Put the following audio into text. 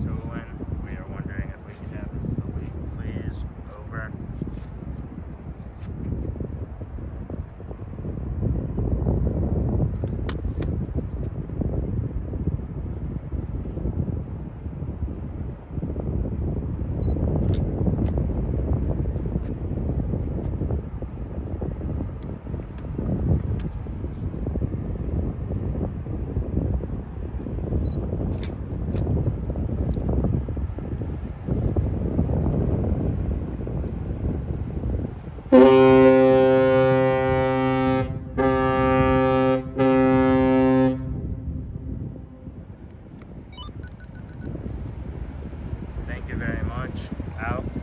toe Thank you very much. Out.